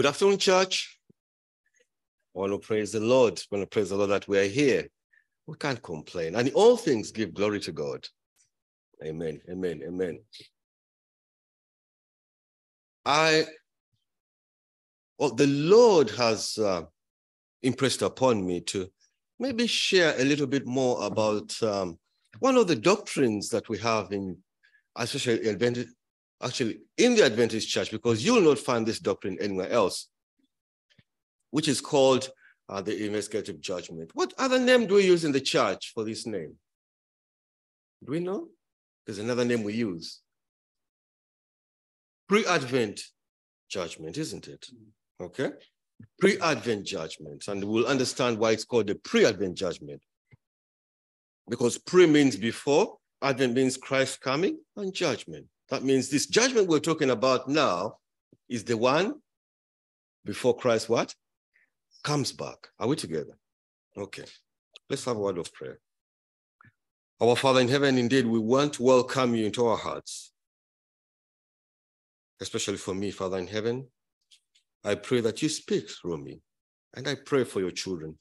Good afternoon, church. I want to praise the Lord. I want to praise the Lord that we are here. We can't complain. And all things, give glory to God. Amen. Amen. Amen. I, well, the Lord has uh, impressed upon me to maybe share a little bit more about um, one of the doctrines that we have in, especially Adventist, actually in the Adventist church, because you will not find this doctrine anywhere else, which is called uh, the investigative judgment. What other name do we use in the church for this name? Do we know? There's another name we use. Pre-Advent judgment, isn't it? Okay. Pre-Advent judgment. And we'll understand why it's called the pre-Advent judgment. Because pre means before, Advent means Christ coming, and judgment. That means this judgment we're talking about now is the one before Christ what? Comes back. Are we together? Okay. Let's have a word of prayer. Our Father in heaven, indeed, we want to welcome you into our hearts, especially for me, Father in heaven. I pray that you speak through me, and I pray for your children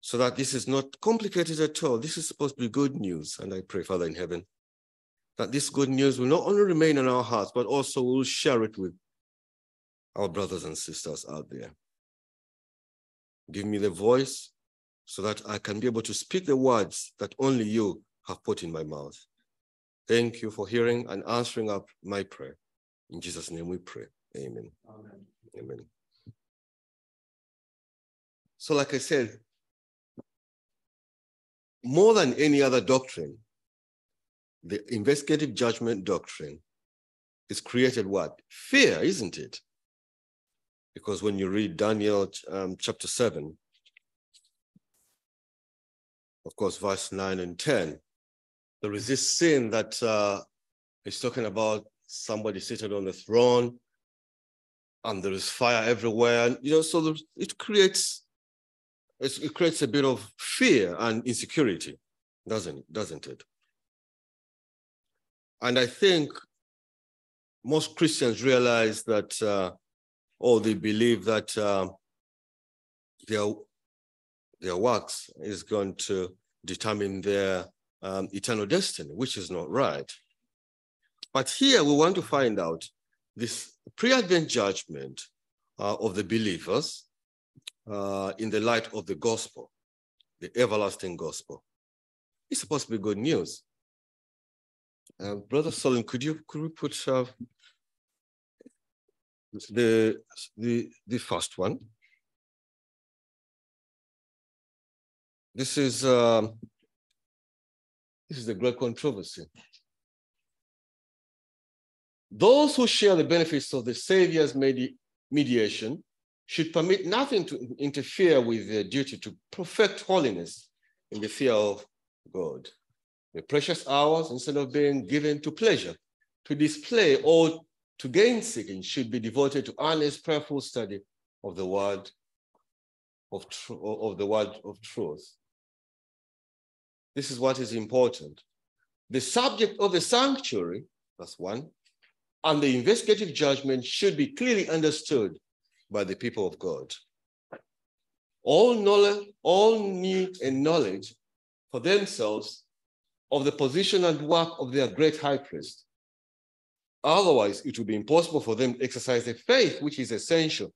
so that this is not complicated at all. This is supposed to be good news, and I pray, Father in heaven, that this good news will not only remain in our hearts, but also we'll share it with our brothers and sisters out there. Give me the voice so that I can be able to speak the words that only you have put in my mouth. Thank you for hearing and answering up my prayer. In Jesus' name we pray. Amen. Amen. Amen. So, like I said, more than any other doctrine, the investigative judgment doctrine is created what? Fear, isn't it? Because when you read Daniel um, chapter 7, of course, verse 9 and 10, there is this scene that uh, is talking about somebody seated on the throne and there is fire everywhere. And, you know, so it creates it creates a bit of fear and insecurity, doesn't it? Doesn't it? And I think most Christians realize that, uh, or they believe that uh, their, their works is going to determine their um, eternal destiny, which is not right. But here we want to find out this pre-Advent judgment uh, of the believers uh, in the light of the gospel, the everlasting gospel. It's supposed to be good news. Uh, Brother Solon, could you could we put uh, the the the first one? This is um, this is the great controversy. Those who share the benefits of the Savior's medi mediation should permit nothing to interfere with their duty to perfect holiness in the fear of God the precious hours, instead of being given to pleasure, to display or to gain seeking, should be devoted to honest, prayerful study of the word of, of the word of truth. This is what is important. The subject of the sanctuary, that's one, and the investigative judgment should be clearly understood by the people of God. All knowledge, all need and knowledge for themselves of the position and work of their great high priest. Otherwise, it would be impossible for them to exercise the faith which is essential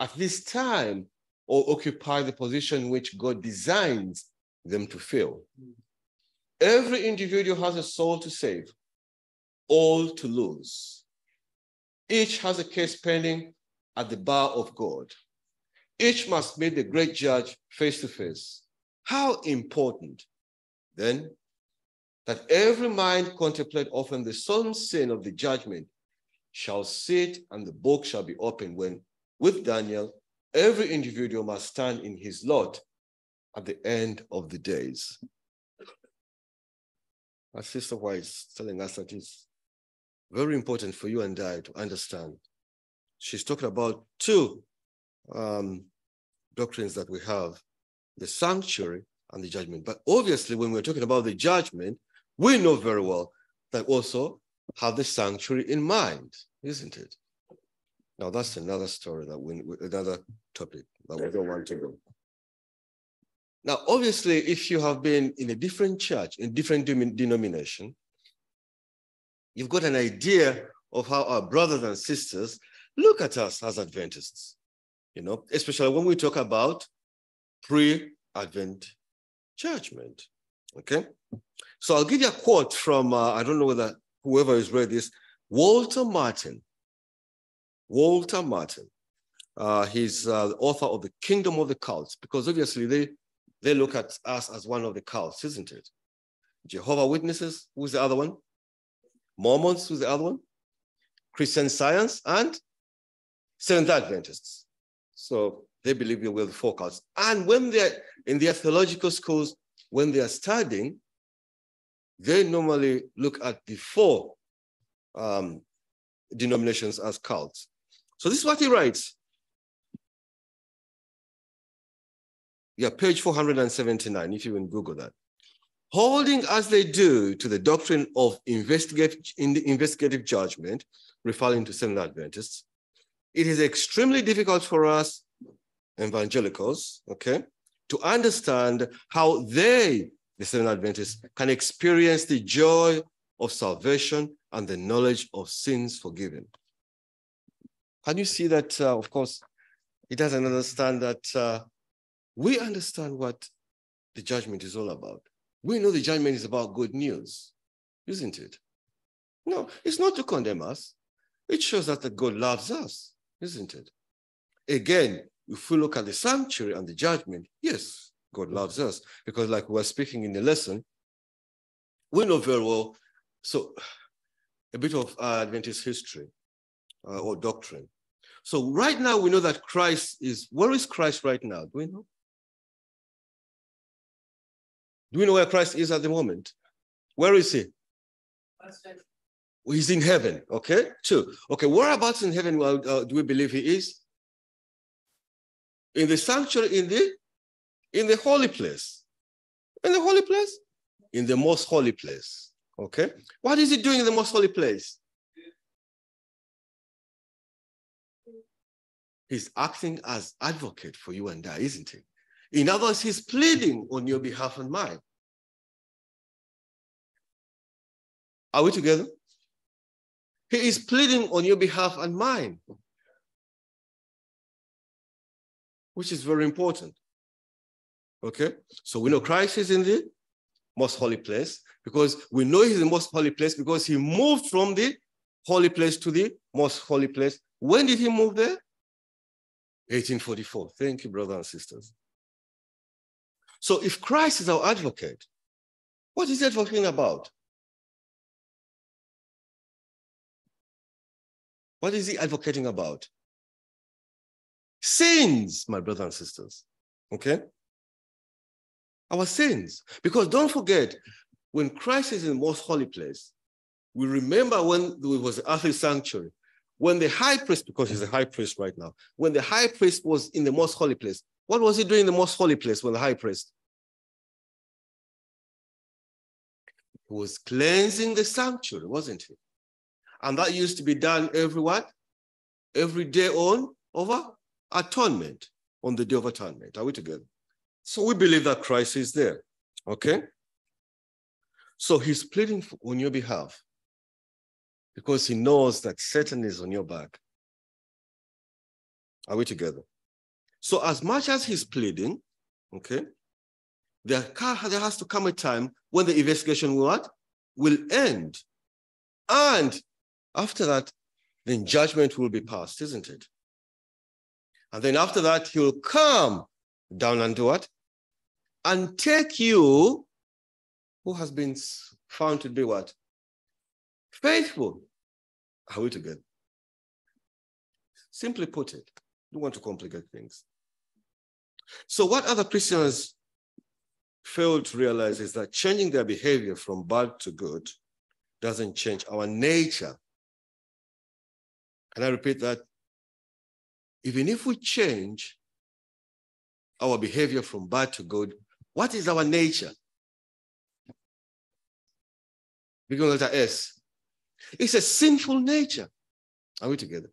at this time or occupy the position which God designs them to fill. Every individual has a soul to save, all to lose. Each has a case pending at the bar of God. Each must meet the great judge face to face. How important, then, that every mind contemplate often the solemn sin of the judgment shall sit and the book shall be opened when with Daniel, every individual must stand in his lot at the end of the days. Our sister is telling us that it's very important for you and I to understand. She's talking about two um, doctrines that we have, the sanctuary and the judgment. But obviously, when we're talking about the judgment, we know very well that also have the sanctuary in mind, isn't it? Now that's another story that we, another topic that we don't want to go. Now, obviously, if you have been in a different church, in different denomination, you've got an idea of how our brothers and sisters look at us as Adventists, you know, especially when we talk about pre-Advent judgment, okay? So I'll give you a quote from, uh, I don't know whether whoever has read this, Walter Martin. Walter Martin. Uh, he's uh, the author of The Kingdom of the Cults, because obviously they, they look at us as one of the cults, isn't it? Jehovah Witnesses, who's the other one? Mormons, who's the other one? Christian Science, and Seventh Adventists. So they believe we will focus. And when they're in their theological schools, when they are studying, they normally look at the four um, denominations as cults. So this is what he writes. Yeah, page 479, if you can Google that. Holding as they do to the doctrine of investigate, in the investigative judgment, referring to Seventh Adventists, it is extremely difficult for us evangelicals, okay, to understand how they, the Seventh Adventists, can experience the joy of salvation and the knowledge of sins forgiven. Can you see that, uh, of course, he doesn't understand that uh, we understand what the judgment is all about. We know the judgment is about good news, isn't it? No, it's not to condemn us. It shows us that God loves us, isn't it? Again, if we look at the sanctuary and the judgment, yes, God loves us. Because like we were speaking in the lesson, we know very well, so a bit of uh, Adventist history uh, or doctrine. So right now we know that Christ is, where is Christ right now? Do we know? Do we know where Christ is at the moment? Where is he? He's in heaven, okay? Two. Okay, whereabouts in heaven uh, do we believe he is? In the sanctuary, in the in the holy place. In the holy place? In the most holy place. Okay. What is he doing in the most holy place? He's acting as advocate for you and I, isn't he? In other words, he's pleading on your behalf and mine. Are we together? He is pleading on your behalf and mine. Which is very important. Okay, so we know Christ is in the most holy place because we know he's in the most holy place because he moved from the holy place to the most holy place. When did he move there? 1844. Thank you, brothers and sisters. So if Christ is our advocate, what is he advocating about? What is he advocating about? Sins, my brothers and sisters. Okay? Our sins. Because don't forget, when Christ is in the most holy place, we remember when it was the earthly sanctuary, when the high priest, because he's a high priest right now, when the high priest was in the most holy place, what was he doing in the most holy place when the high priest? He was cleansing the sanctuary, wasn't he? And that used to be done every what? Every day on over atonement on the day of atonement. Are we together? So we believe that Christ is there. Okay? So he's pleading on your behalf because he knows that Satan is on your back. Are we together? So as much as he's pleading, okay, there, there has to come a time when the investigation will what? Will end. And after that, then judgment will be passed, isn't it? And then after that, he will come down and do what? And take you, who has been found to be what? Faithful. Are we together? Simply put it, don't want to complicate things. So what other Christians fail to realize is that changing their behavior from bad to good doesn't change our nature. Can I repeat that? Even if we change our behavior from bad to good, what is our nature? Begin letter S. It's a sinful nature. Are we together?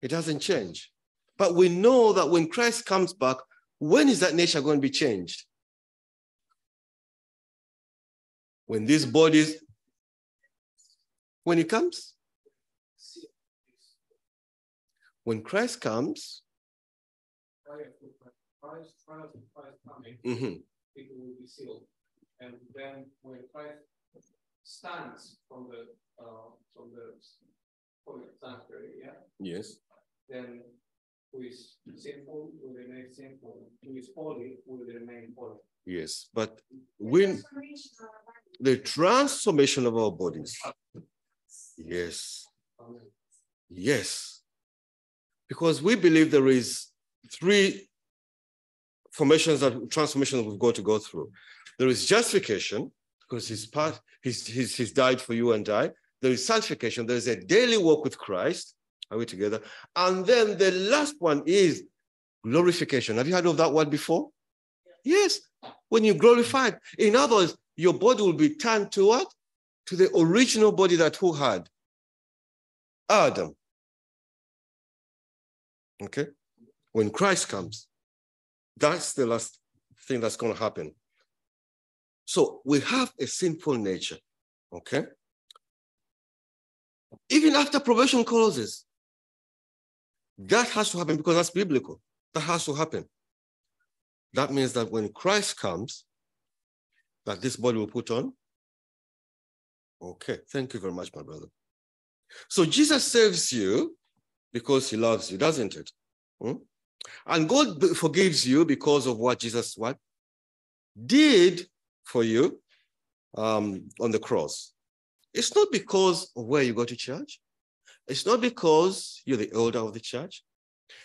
It doesn't change. But we know that when Christ comes back, when is that nature going to be changed? When these bodies, when he comes? When Christ comes, Christ, Christ, Christ coming, mhm, people will be sealed. And then when Christ stands from the, uh, from the holy sanctuary, yeah, yes, then who is sinful will remain sinful, who is holy will remain holy. yes. But when the transformation of our bodies, yes, Amen. yes. Because we believe there is three formations that transformations we've got to go through. There is justification, because he's part, he's, he's, he's died for you and I. There is sanctification, there is a daily walk with Christ. Are we together? And then the last one is glorification. Have you heard of that word before? Yes. When you glorified. In other words, your body will be turned to what? To the original body that who had? Adam. Okay? When Christ comes, that's the last thing that's going to happen. So we have a sinful nature. Okay? Even after probation closes, that has to happen because that's biblical. That has to happen. That means that when Christ comes, that this body will put on. Okay, thank you very much, my brother. So Jesus saves you because he loves you, doesn't it? Hmm? And God forgives you because of what Jesus what did for you um, on the cross. It's not because of where you go to church. It's not because you're the elder of the church.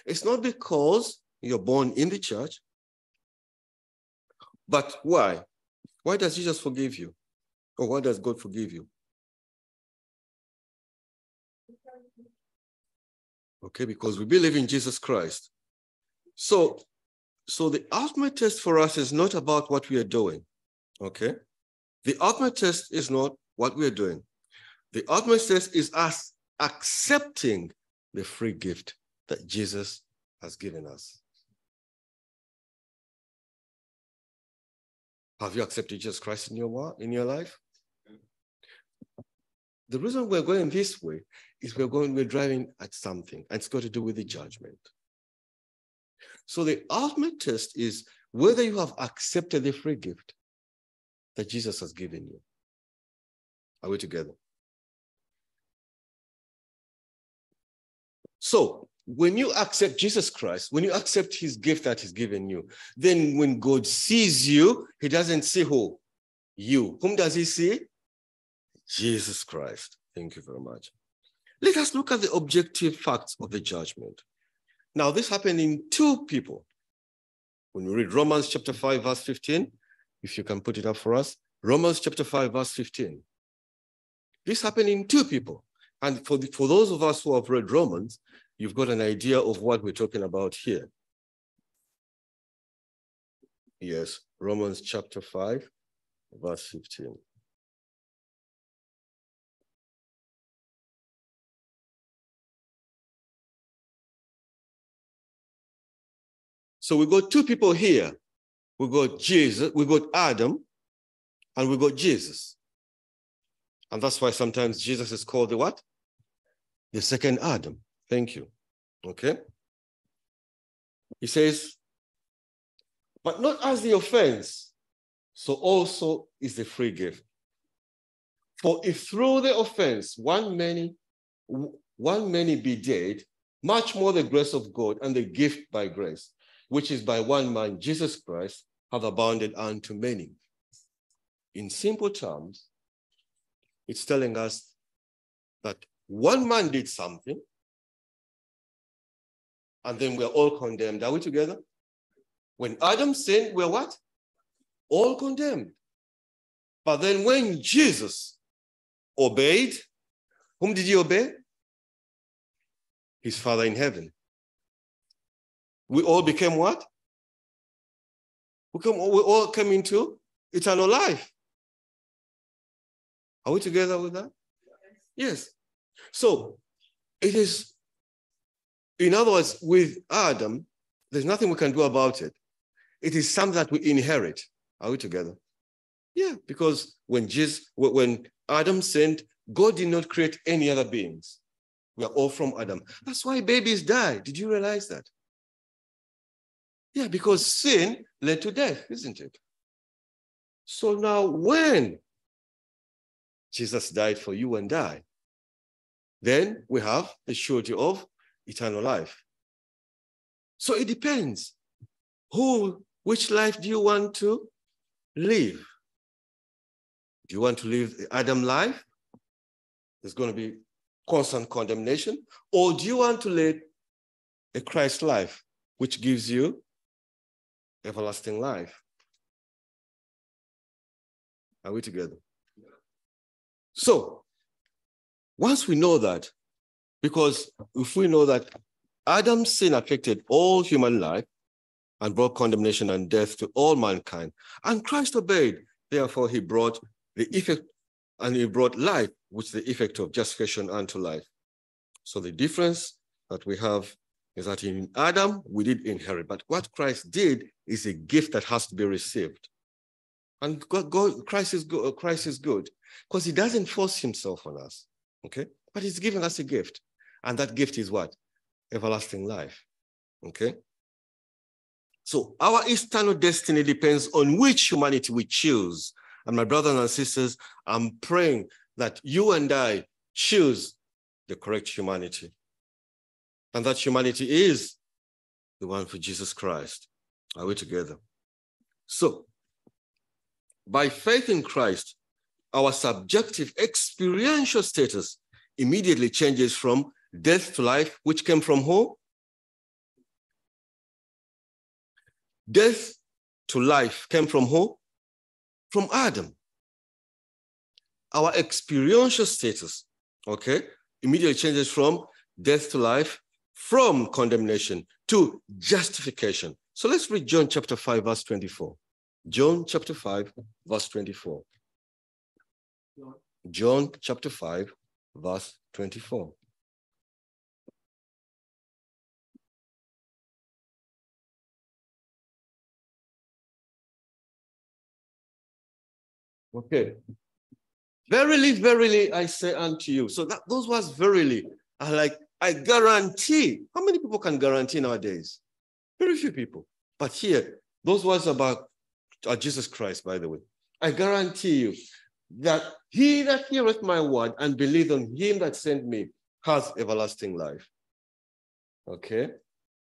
It's not because you're born in the church. But why? Why does Jesus forgive you? Or why does God forgive you? Okay, because we believe in Jesus Christ. So, so the ultimate test for us is not about what we are doing. Okay? The ultimate test is not what we are doing. The ultimate test is us accepting the free gift that Jesus has given us. Have you accepted Jesus Christ in your in your life? The reason we're going this way is we're going, we're driving at something, and it's got to do with the judgment. So the ultimate test is whether you have accepted the free gift that Jesus has given you. Are we together? So when you accept Jesus Christ, when you accept his gift that he's given you, then when God sees you, he doesn't see who? You. Whom does he see? Jesus Christ. Thank you very much. Let us look at the objective facts of the judgment. Now, this happened in two people. When we read Romans chapter 5, verse 15, if you can put it up for us, Romans chapter 5, verse 15. This happened in two people. And for, the, for those of us who have read Romans, you've got an idea of what we're talking about here. Yes, Romans chapter 5, verse 15. So we got two people here. We got Jesus, we got Adam, and we got Jesus. And that's why sometimes Jesus is called the what? The second Adam. Thank you. Okay. He says, but not as the offense, so also is the free gift. For if through the offense one many, one many be dead, much more the grace of God and the gift by grace, which is by one man, Jesus Christ, have abounded unto many. In simple terms, it's telling us that one man did something, and then we're all condemned. Are we together? When Adam sinned, we're what? All condemned. But then when Jesus obeyed, whom did he obey? His Father in heaven. We all became what? We, come, we all came into eternal life. Are we together with that? Yes. So it is In other words, with Adam, there's nothing we can do about it. It is something that we inherit. Are we together? Yeah, because when Jesus, when Adam sinned, God did not create any other beings. We are all from Adam. That's why babies die. Did you realize that? Yeah, because sin led to death, isn't it? So now, when Jesus died for you and I, then we have the surety of eternal life. So it depends. Who, which life do you want to live? Do you want to live the Adam life? There's going to be constant condemnation. Or do you want to live a Christ life, which gives you everlasting life? Are we together? So, once we know that, because if we know that Adam's sin affected all human life and brought condemnation and death to all mankind, and Christ obeyed, therefore he brought the effect and he brought life, which the effect of justification unto life. So the difference that we have is that in Adam, we did inherit, but what Christ did is a gift that has to be received. And God, God, Christ is good, Christ is good because he doesn't force himself on us, okay? But he's giving us a gift. And that gift is what? Everlasting life, okay? So our eternal destiny depends on which humanity we choose and my brothers and sisters, I'm praying that you and I choose the correct humanity. And that humanity is the one for Jesus Christ. Are we together? So, by faith in Christ, our subjective experiential status immediately changes from death to life, which came from who? Death to life came from who? from Adam. Our experiential status, okay, immediately changes from death to life, from condemnation to justification. So let's read John chapter 5, verse 24. John chapter 5, verse 24. John chapter 5, verse 24. Okay. Verily, verily, I say unto you. So that those words verily are like, I guarantee. How many people can guarantee nowadays? Very few people. But here, those words about uh, Jesus Christ, by the way. I guarantee you that he that heareth my word and believeth on him that sent me has everlasting life. Okay?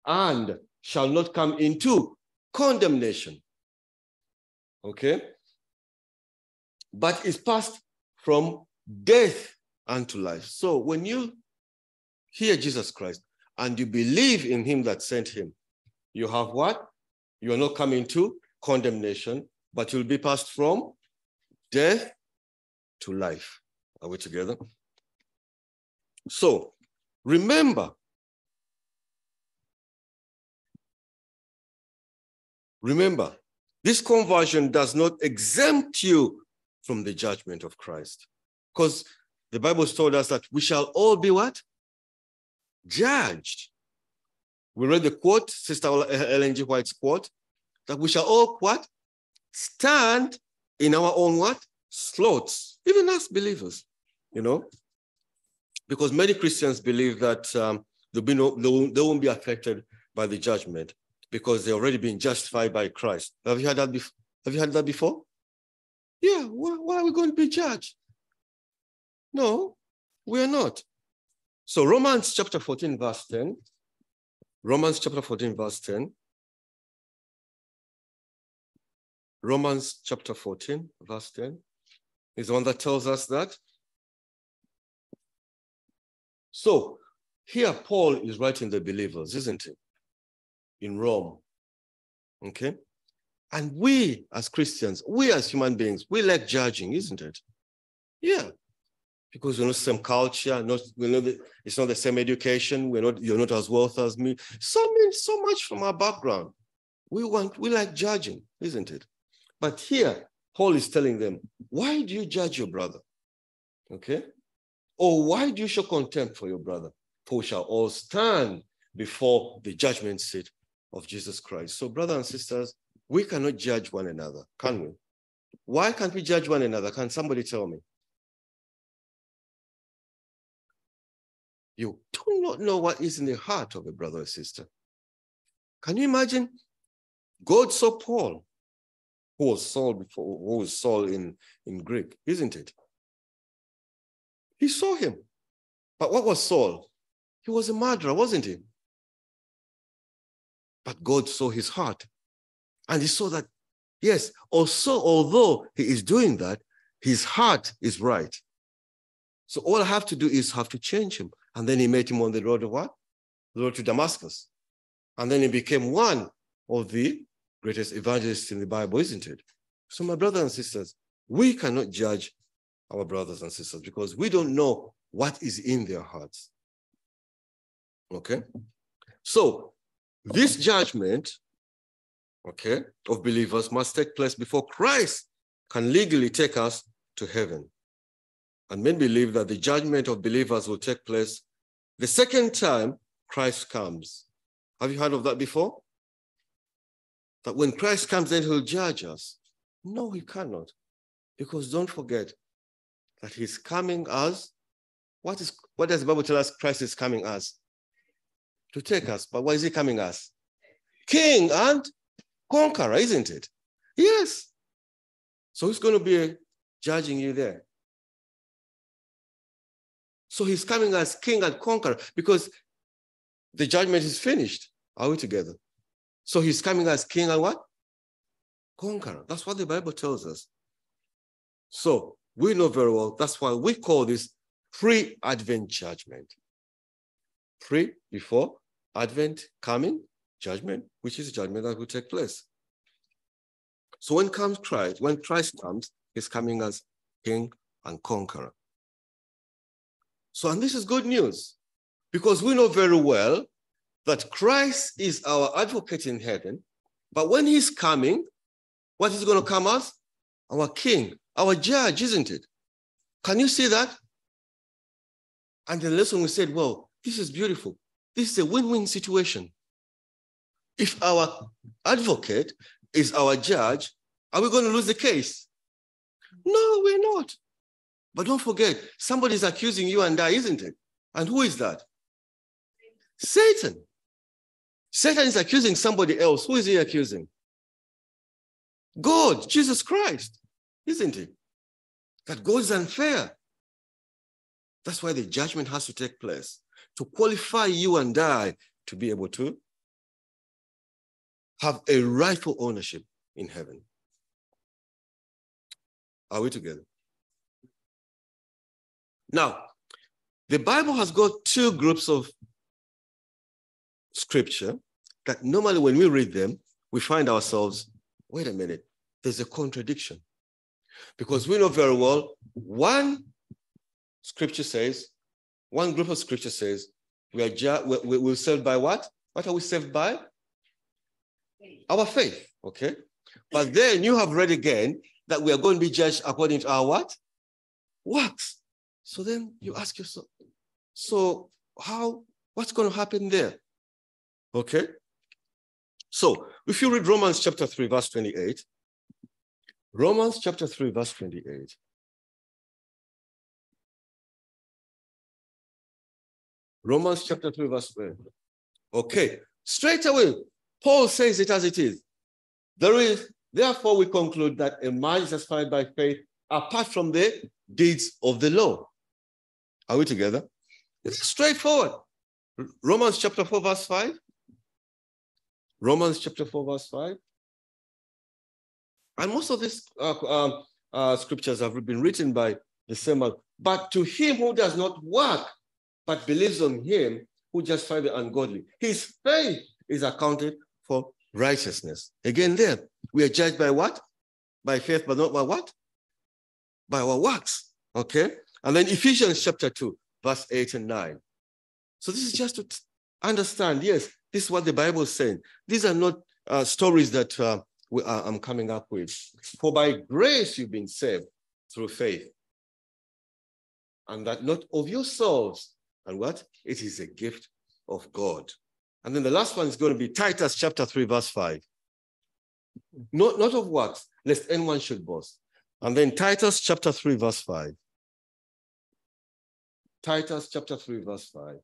And shall not come into condemnation. Okay? but is passed from death unto life. So when you hear Jesus Christ and you believe in him that sent him, you have what? You are not coming to condemnation, but you'll be passed from death to life. Are we together? So remember, remember, this conversion does not exempt you from the judgment of Christ. Because the Bible told us that we shall all be what? Judged. We read the quote, Sister Ellen G. White's quote, that we shall all what? Stand in our own what? Slots, even as believers, you know? Because many Christians believe that um, they'll be no, they, won't, they won't be affected by the judgment because they're already being justified by Christ. Have you heard that before? Have you heard that before? Yeah, why, why are we going to be judged? No, we are not. So Romans chapter 14, verse 10. Romans chapter 14, verse 10. Romans chapter 14, verse 10 is the one that tells us that. So here Paul is writing the believers, isn't he? In Rome. Okay. And we as Christians, we as human beings, we like judging, isn't it? Yeah. Because we're not the same culture, not we're it's not the same education, we're not, you're not as wealthy as me. So I so much from our background. We want, we like judging, isn't it? But here, Paul is telling them, why do you judge your brother? Okay? Or why do you show contempt for your brother? For shall all stand before the judgment seat of Jesus Christ. So, brothers and sisters, we cannot judge one another, can we? Why can't we judge one another? Can somebody tell me? You do not know what is in the heart of a brother or sister. Can you imagine? God saw Paul, who was Saul before, who was Saul in, in Greek, isn't it? He saw him. But what was Saul? He was a murderer, wasn't he? But God saw his heart. And he saw that, yes, also, although he is doing that, his heart is right. So all I have to do is have to change him. And then he met him on the road of what? The road to Damascus. And then he became one of the greatest evangelists in the Bible, isn't it? So, my brothers and sisters, we cannot judge our brothers and sisters because we don't know what is in their hearts. Okay? So, this judgment, okay, of believers must take place before Christ can legally take us to heaven. And men believe that the judgment of believers will take place the second time Christ comes. Have you heard of that before? That when Christ comes, then he'll judge us. No, he cannot. Because don't forget that he's coming as what is what does the Bible tell us Christ is coming as? To take us. But why is he coming as? King and conqueror, isn't it? Yes. So he's going to be judging you there. So he's coming as king and conqueror because the judgment is finished. Are we together? So he's coming as king and what? Conqueror. That's what the Bible tells us. So we know very well, that's why we call this pre-Advent judgment. Pre, before, Advent, coming, judgment, which is a judgment that will take place. So when comes Christ, when Christ comes, he's coming as king and conqueror. So, and this is good news because we know very well that Christ is our advocate in heaven. But when he's coming, what is going to come as? Our king, our judge, isn't it? Can you see that? And the lesson we said, well, this is beautiful. This is a win-win situation. If our advocate is our judge, are we going to lose the case? No, we're not. But don't forget, somebody is accusing you and I, isn't it? And who is that? Satan. Satan is accusing somebody else. Who is he accusing? God, Jesus Christ, isn't it? That God is unfair. That's why the judgment has to take place to qualify you and I to be able to have a rightful ownership in heaven. Are we together? Now, the Bible has got two groups of scripture that normally when we read them, we find ourselves, wait a minute, there's a contradiction. Because we know very well, one scripture says, one group of scripture says, we are ju- we, we're saved by what? What are we saved by? Faith. Our faith, okay? But then you have read again that we are going to be judged according to our what? Works. So then you ask yourself, so how, what's going to happen there? Okay. So if you read Romans chapter 3, verse 28, Romans chapter 3, verse 28. Romans chapter 3, verse 3. Okay, straight away, Paul says it as it is. There is, therefore, we conclude that a man is justified by faith apart from the deeds of the law. Are we together? It's straightforward. Romans chapter 4, verse 5. Romans chapter 4, verse 5. And most of these uh, uh, uh, scriptures have been written by the same man. But to him who does not work, but believes on him who justifies the ungodly, his faith is accounted for righteousness. Again, there, we are judged by what? By faith, but not by what? By our works. Okay? And then Ephesians chapter 2, verse 8 and 9. So this is just to understand, yes, this is what the Bible is saying. These are not uh, stories that uh, we, uh, I'm coming up with. For by grace you've been saved through faith. And that not of yourselves. And what? It is a gift of God. And then the last one is going to be Titus chapter 3, verse 5. Not, not of works, lest anyone should boast. And then Titus chapter 3, verse 5. Titus chapter 3, verse 5.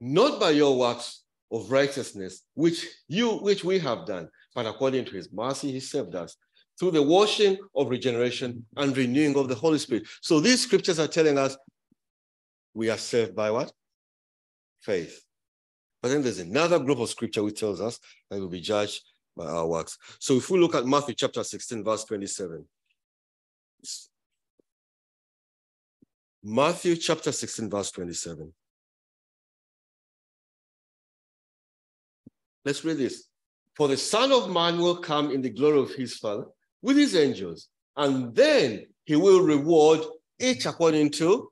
Not by your works of righteousness, which you which we have done, but according to his mercy, he saved us through the washing of regeneration and renewing of the Holy Spirit. So these scriptures are telling us we are saved by what? Faith. But then there's another group of scripture which tells us that we'll be judged by our works. So if we look at Matthew chapter 16, verse 27. Matthew chapter 16, verse 27. Let's read this. For the Son of Man will come in the glory of his Father with his angels, and then he will reward each according to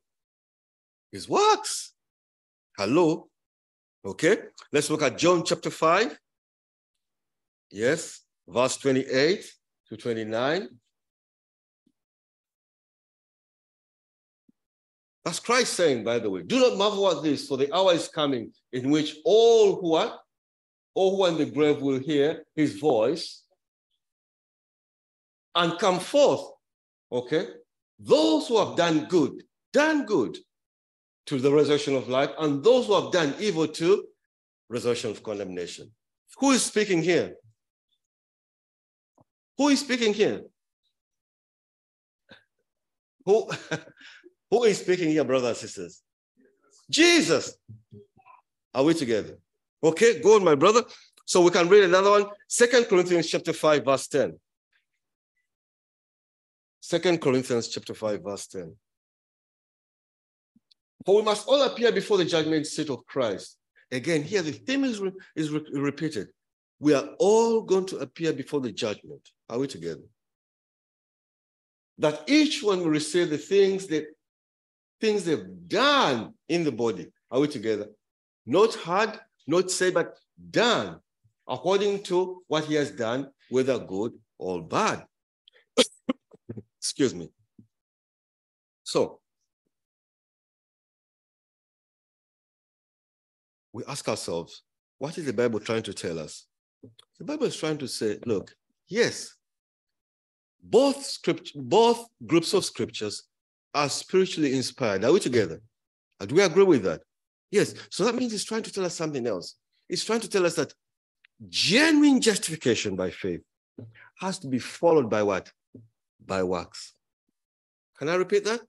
his works. Hello. Okay, let's look at John chapter 5. Yes, verse 28 to 29. That's Christ saying, by the way, do not marvel at this, for the hour is coming in which all who are all who are in the grave will hear his voice and come forth. Okay? Those who have done good, done good to the resurrection of life, and those who have done evil to resurrection of condemnation. Who is speaking here? Who is speaking here? Who, who is speaking here, brothers and sisters? Jesus. Are we together? Okay, go on, my brother. So we can read another one. Second Corinthians chapter 5, verse 10. Second Corinthians chapter 5, verse 10. For we must all appear before the judgment seat of Christ. Again, here the theme is, re is re repeated. We are all going to appear before the judgment. Are we together? That each one will receive the things that things they've done in the body. Are we together? Not hard, not say, but done according to what he has done, whether good or bad. Excuse me. So, we ask ourselves, what is the Bible trying to tell us? The Bible is trying to say, look, yes, both script, both groups of scriptures are spiritually inspired. Are we together? Uh, do we agree with that? Yes. So that means it's trying to tell us something else. It's trying to tell us that genuine justification by faith has to be followed by what? By works. Can I repeat that?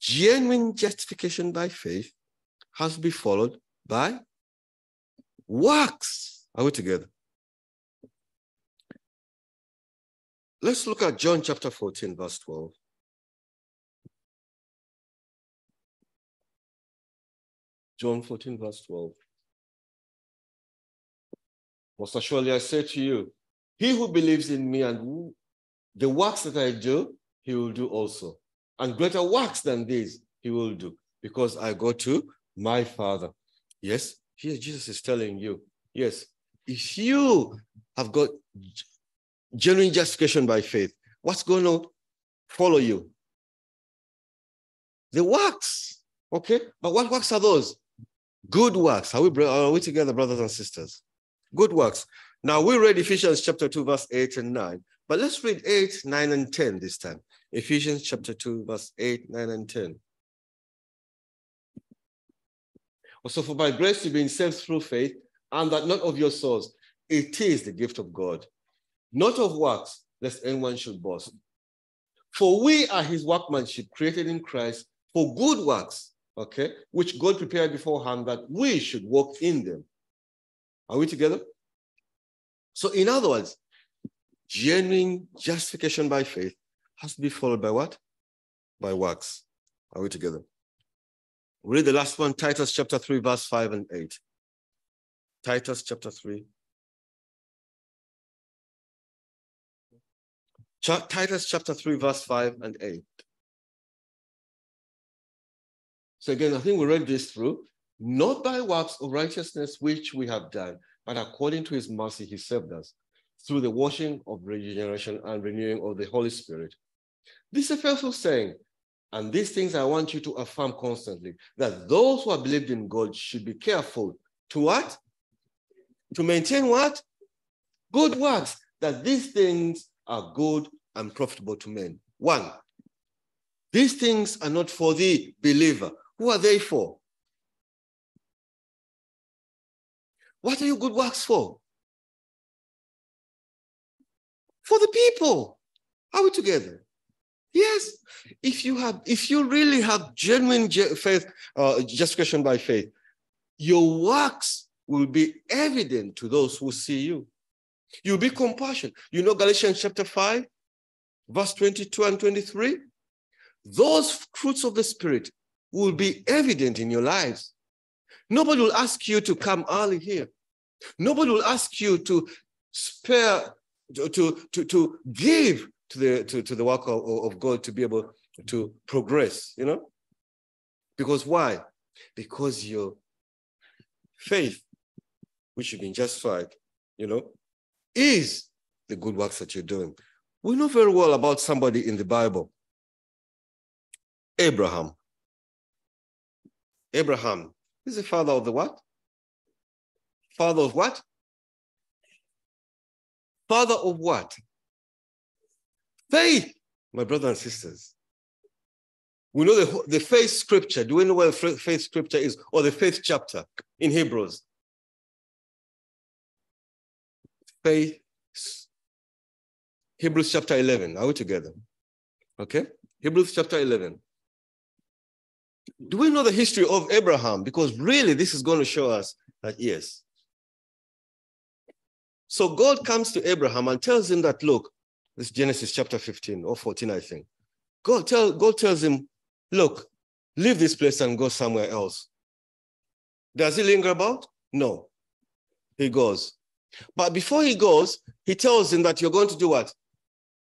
Genuine justification by faith has to be followed by works. Are we together? Let's look at John chapter 14, verse 12. John 14, verse 12. Most assuredly, I say to you, he who believes in me and the works that I do, he will do also. And greater works than these he will do, because I go to my Father. Yes, here Jesus is telling you, yes, if you have got genuine justification by faith, what's going to follow you? The works, okay? But what works are those? Good works. Are we, are we together, brothers and sisters? Good works. Now we read Ephesians chapter 2, verse 8 and 9, but let's read 8, 9, and 10 this time. Ephesians chapter 2, verse 8, 9, and 10. So for by grace you've been saved through faith, and that not of your souls. It is the gift of God, not of works, lest anyone should boast. For we are his workmanship, created in Christ for good works, okay, which God prepared beforehand that we should walk in them. Are we together? So, in other words, genuine justification by faith has to be followed by what? By works. Are we together? Read the last one, Titus chapter 3, verse 5 and 8. Titus chapter 3. Ch- Titus chapter 3, verse 5 and 8. So again, I think we read this through. Not by works of righteousness which we have done, but according to his mercy, he saved us through the washing of regeneration and renewing of the Holy Spirit. This is a saying And these things I want you to affirm constantly that those who have believed in God should be careful to what? To maintain what? Good works, that these things are good and profitable to men. One, these things are not for the believer. Who are they for? What are your good works for? For the people. Are we together? Yes. If you have, if you really have genuine faith, uh, justification by faith, your works will be evident to those who see you. You'll be compassionate. You know Galatians chapter 5, verse 22 and 23? Those fruits of the Spirit will be evident in your lives. Nobody will ask you to come early here. Nobody will ask you to spare, to, to, to give to the, to, to the work of, of God to be able to progress, you know? Because why? Because your faith, which you've been justified, you know, is the good works that you're doing. We know very well about somebody in the Bible Abraham. Abraham is the father of the what? Father of what? Father of what? Faith, my brothers and sisters. We know the, the faith scripture. Do we know where the faith scripture is? Or the faith chapter in Hebrews? Faith, Hebrews chapter 11. Are we together? Okay? Hebrews chapter 11. Do we know the history of Abraham? Because really, this is going to show us that yes. So God comes to Abraham and tells him that, look, this Genesis chapter 15 or 14, I think. God, tell, God tells him, look, leave this place and go somewhere else. Does he linger about? No. He goes. But before he goes, he tells him that you're going to do what?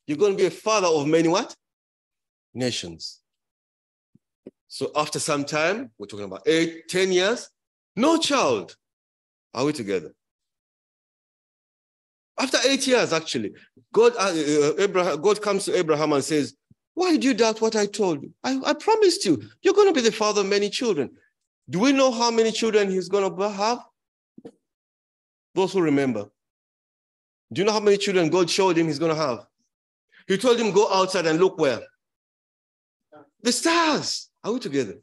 You're going to be a father of many what? Nations. So after some time, we're talking about eight, ten years, no child. Are we together? After eight years, actually, God, uh, uh, Abraham, God comes to Abraham and says, Why do you doubt what I told you? I, I promised you, you're going to be the father of many children. Do we know how many children he's going to have? Those who remember. Do you know how many children God showed him he's going to have? He told him, Go outside and look where? The stars. Are we together?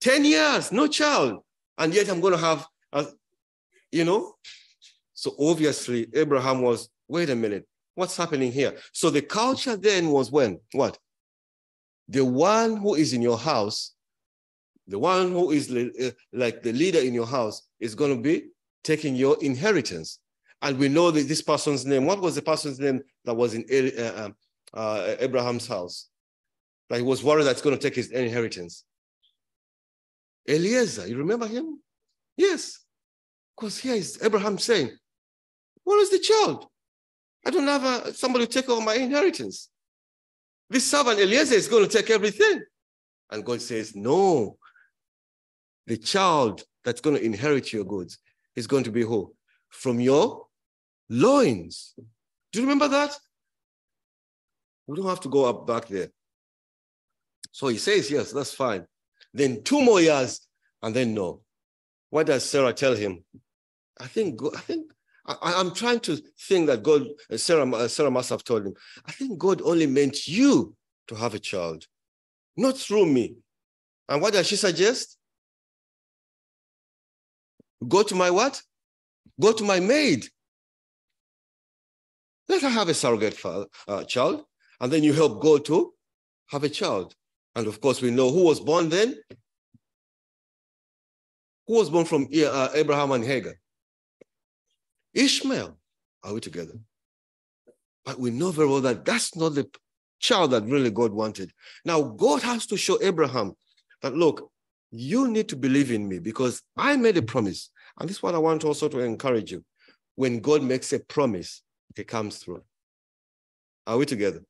10 years, no child. And yet I'm going to have, a, you know, so obviously, Abraham was, wait a minute, what's happening here? So the culture then was when? What? The one who is in your house, the one who is uh, like the leader in your house is going to be taking your inheritance. And we know that this person's name. What was the person's name that was in uh, um, uh, Abraham's house? That he was worried that's going to take his inheritance. Eliezer, you remember him? Yes. Because here is Abraham saying, where is the child? I don't have a, somebody to take over my inheritance. This servant Eliezer is going to take everything. And God says, No. The child that's going to inherit your goods is going to be who? From your loins. Do you remember that? We don't have to go up back there. So he says, Yes, that's fine. Then two more years, and then no. What does Sarah tell him? I think, I think I, am trying to think that God, uh, Sarah, uh, Sarah must have told him, I think God only meant you to have a child, not through me. And what does she suggest? Go to my what? Go to my maid. Let her have a surrogate father, uh, child, and then you help God to have a child. And of course, we know who was born then. Who was born from uh, Abraham and Hagar? Ishmael. Are we together? But we know very well that that's not the child that really God wanted. Now, God has to show Abraham that, look, you need to believe in me because I made a promise. And this is what I want also to encourage you. When God makes a promise, it comes through. Are we together?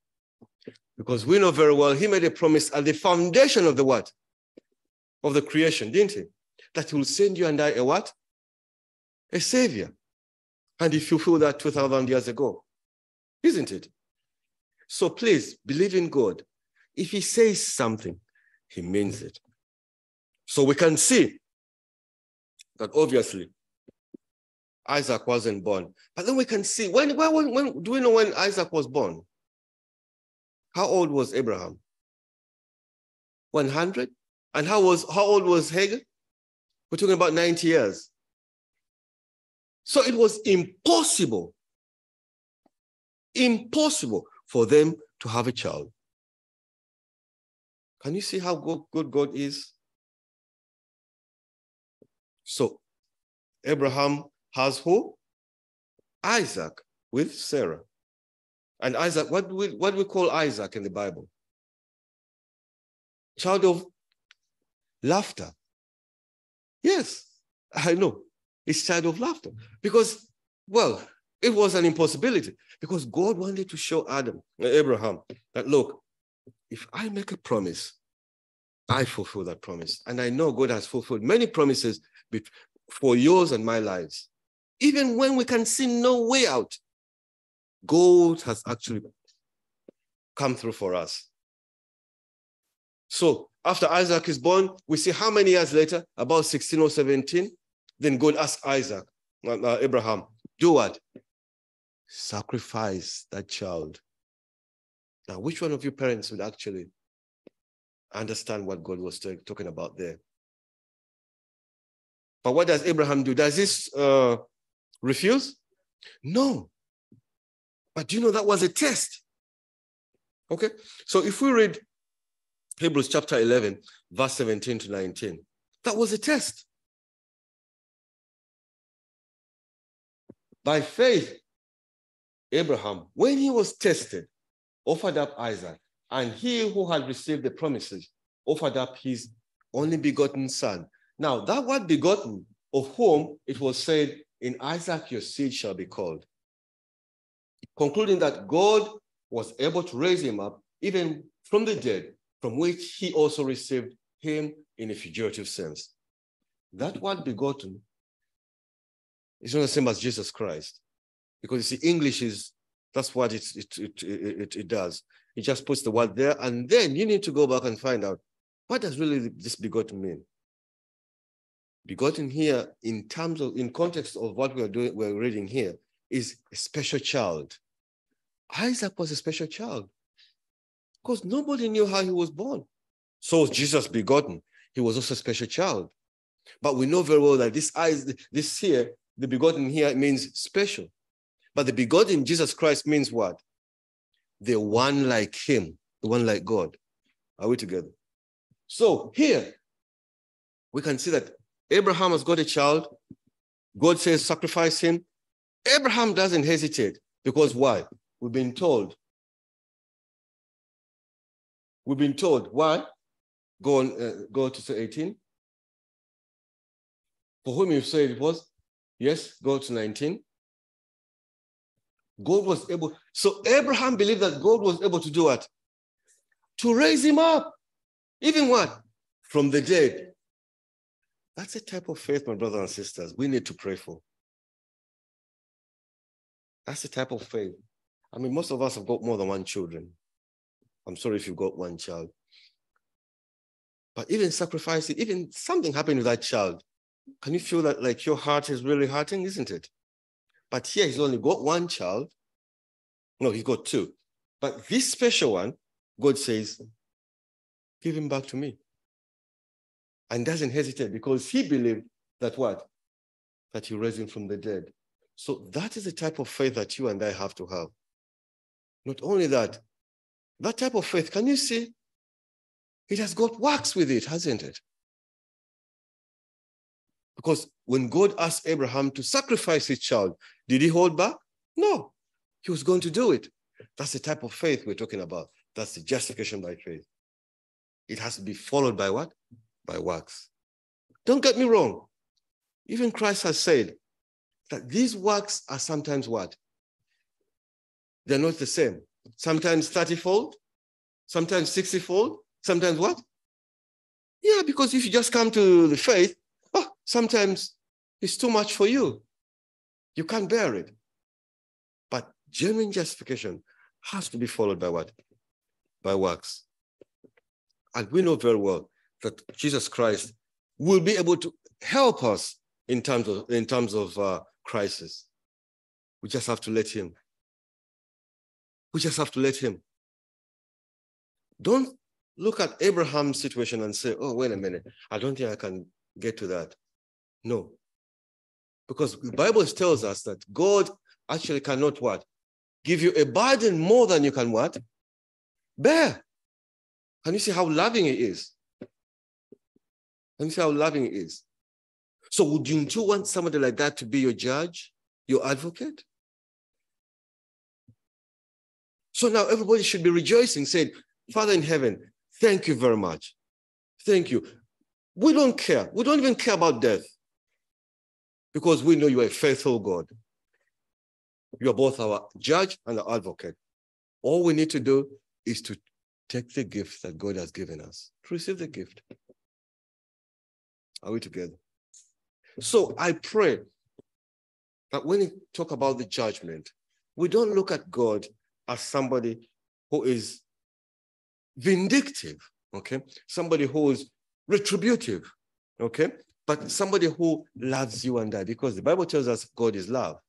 Because we know very well he made a promise at the foundation of the what? Of the creation, didn't he? That he will send you and I a what? A savior. And if you feel that 2,000 years ago, isn't it? So please believe in God. if he says something, he means it. So we can see that obviously Isaac wasn't born. But then we can see when, when, when do we know when Isaac was born? How old was Abraham? 100? And how was how old was Hagar? We're talking about 90 years. So it was impossible, impossible for them to have a child. Can you see how good God is? So Abraham has who? Isaac with Sarah. And Isaac, what do we, what do we call Isaac in the Bible? Child of laughter. Yes, I know. It's child of laughter. Because, well, it was an impossibility. Because God wanted to show Adam, Abraham, that look, if I make a promise, I fulfill that promise. And I know God has fulfilled many promises for yours and my lives. Even when we can see no way out, God has actually come through for us. So after Isaac is born, we see how many years later, about 16 or 17, then God asks Isaac, uh, uh, Abraham, do what? Sacrifice that child. Now, which one of your parents would actually understand what God was talking about there? But what does Abraham do? Does this uh, refuse? No. But do you know that was a test? Okay, so if we read Hebrews chapter 11, verse 17 to 19, that was a test. By faith, Abraham, when he was tested, offered up Isaac, and he who had received the promises offered up his only begotten son. Now, that word begotten, of whom it was said, In Isaac your seed shall be called concluding that God was able to raise him up even from the dead, from which he also received him in a figurative sense. That word begotten is not the same as Jesus Christ, because you see, English is that's what it, it, it, it, it does. It just puts the word there, and then you need to go back and find out what does really this begotten mean. Begotten here, in terms of in context of what we're doing, we're reading here, is a special child. Isaac was a special child because nobody knew how he was born. So Jesus begotten. He was also a special child. But we know very well that this eyes, this here, the begotten here means special. But the begotten Jesus Christ means what? The one like him, the one like God. Are we together? So here, we can see that Abraham has got a child. God says, sacrifice him. Abraham doesn't hesitate because why? We've been told. We've been told. Why? Go on, uh, go to 18. For whom you said it was? Yes, go to 19. God was able, so Abraham believed that God was able to do what? To raise him up. Even what? From the dead. That's a type of faith, my brothers and sisters, we need to pray for. That's the type of faith. I mean, most of us have got more than one children. I'm sorry if you've got one child. But even sacrificing, even something happened with that child, can you feel that like your heart is really hurting, isn't it? But here he's only got one child. No, he got two. But this special one, God says, give him back to me. And doesn't hesitate because he believed that what? That he raised him from the dead. So that is the type of faith that you and I have to have. Not only that, that type of faith, can you see? It has got works with it, hasn't it? Because when God asked Abraham to sacrifice his child, did he hold back? No, he was going to do it. That's the type of faith we're talking about. That's the justification by faith. It has to be followed by what? By works. Don't get me wrong. Even Christ has said that these works are sometimes what? They're not the same. Sometimes 30 fold, sometimes 60 fold, sometimes what? Yeah, because if you just come to the faith, oh, sometimes it's too much for you. You can't bear it. But genuine justification has to be followed by what? By works. And we know very well that Jesus Christ will be able to help us in terms of, in terms of uh, crisis. We just have to let him. We just have to let him. Don't look at Abraham's situation and say, oh, wait a minute, I don't think I can get to that. No. Because the Bible tells us that God actually cannot what? Give you a burden more than you can what? Bear. Can you see how loving it is? Can you see how loving it is? So would you, you want somebody like that to be your judge, your advocate? So now everybody should be rejoicing, saying, Father in heaven, thank you very much. Thank you. We don't care. We don't even care about death because we know you are a faithful God. You are both our judge and our advocate. All we need to do is to take the gift that God has given us, to receive the gift. Are we together? So I pray that when we talk about the judgment, we don't look at God as somebody who is vindictive, okay? Somebody who is retributive, okay? But somebody who loves you and I, because the Bible tells us God is love.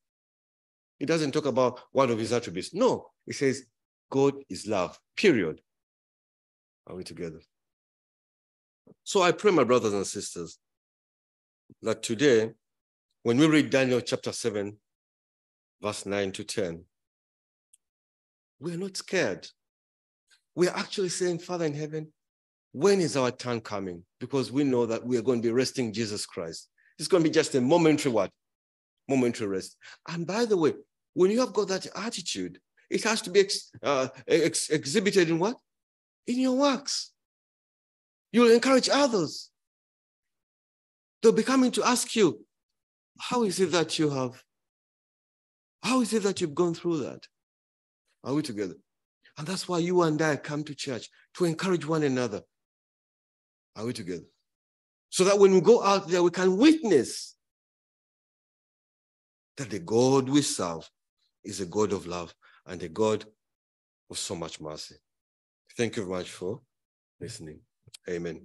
It doesn't talk about one of his attributes. No, it says God is love, period. Are we together? So I pray, my brothers and sisters, that today, when we read Daniel chapter 7, verse 9 to 10, we're not scared. We're actually saying, Father in heaven, when is our turn coming? Because we know that we are going to be resting Jesus Christ. It's going to be just a momentary what? Momentary rest. And by the way, when you have got that attitude, it has to be ex, uh, ex, exhibited in what? In your works. You will encourage others. They'll be coming to ask you, how is it that you have? How is it that you've gone through that? Are we together? And that's why you and I come to church to encourage one another. Are we together? So that when we go out there, we can witness that the God we serve is a God of love and a God of so much mercy. Thank you very much for listening. Amen.